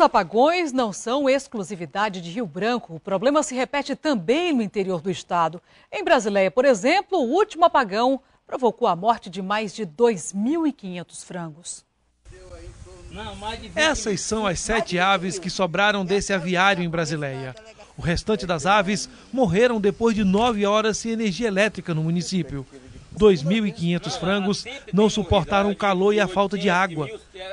apagões não são exclusividade de Rio Branco. O problema se repete também no interior do estado. Em Brasileia, por exemplo, o último apagão provocou a morte de mais de 2.500 frangos. Essas são as sete aves que sobraram desse aviário em Brasileia. O restante das aves morreram depois de nove horas sem energia elétrica no município. 2.500 frangos não suportaram o calor e a falta de água.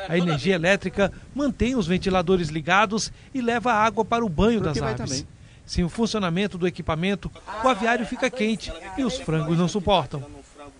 A energia elétrica mantém os ventiladores ligados e leva água para o banho das aves. Sem o funcionamento do equipamento, o aviário fica quente e os frangos não suportam.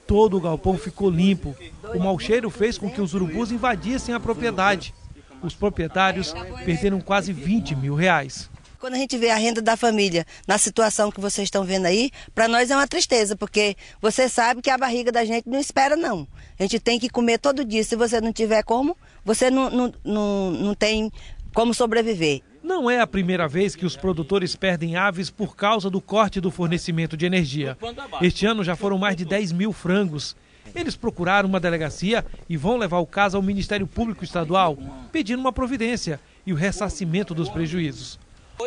Todo o galpão ficou limpo. O mau cheiro fez com que os urubus invadissem a propriedade. Os proprietários perderam quase 20 mil reais. Quando a gente vê a renda da família na situação que vocês estão vendo aí, para nós é uma tristeza, porque você sabe que a barriga da gente não espera, não. A gente tem que comer todo dia. Se você não tiver como, você não, não, não, não tem como sobreviver. Não é a primeira vez que os produtores perdem aves por causa do corte do fornecimento de energia. Este ano já foram mais de 10 mil frangos. Eles procuraram uma delegacia e vão levar o caso ao Ministério Público Estadual, pedindo uma providência e o ressarcimento dos prejuízos.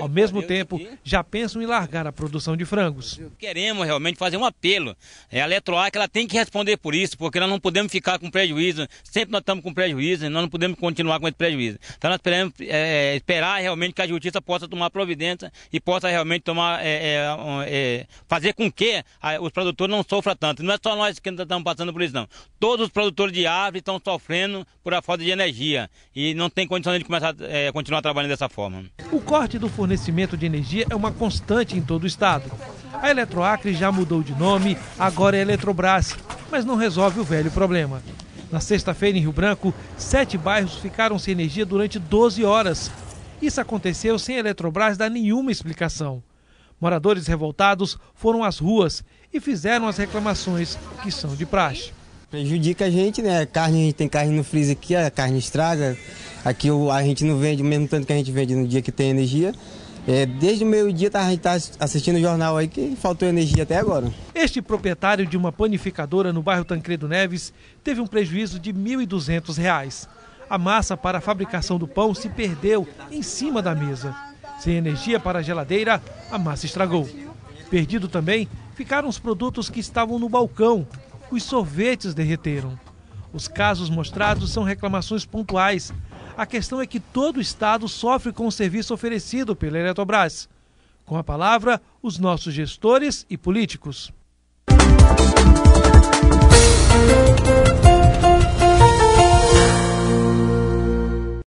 Ao mesmo tempo, já pensam em largar a produção de frangos. Queremos realmente fazer um apelo. É, a Eletroac ela tem que responder por isso, porque nós não podemos ficar com prejuízo. Sempre nós estamos com prejuízo, nós não podemos continuar com esse prejuízo. Então nós esperamos é, esperar realmente que a justiça possa tomar providência e possa realmente tomar, é, é, é fazer com que os produtores não sofram tanto. Não é só nós que estamos passando por isso, não. Todos os produtores de árvore estão sofrendo por a falta de energia e não tem condição de começar é, continuar trabalhando dessa forma. O corte do fornecimento de energia é uma constante em todo o estado. A Eletroacre já mudou de nome, agora é Eletrobras, mas não resolve o velho problema. Na sexta-feira, em Rio Branco, sete bairros ficaram sem energia durante 12 horas. Isso aconteceu sem a Eletrobras dar nenhuma explicação. Moradores revoltados foram às ruas e fizeram as reclamações que são de praxe. Prejudica a gente, né? Carne, a gente tem carne no freezer aqui, a carne estraga. Aqui a gente não vende o mesmo tanto que a gente vende no dia que tem energia. É, desde o meio-dia tá, a gente está assistindo o jornal aí que faltou energia até agora. Este proprietário de uma panificadora no bairro Tancredo Neves teve um prejuízo de R$ 1.200. A massa para a fabricação do pão se perdeu em cima da mesa. Sem energia para a geladeira, a massa estragou. Perdido também ficaram os produtos que estavam no balcão, os sorvetes derreteram. Os casos mostrados são reclamações pontuais. A questão é que todo o Estado sofre com o serviço oferecido pela Eletrobras. Com a palavra, os nossos gestores e políticos.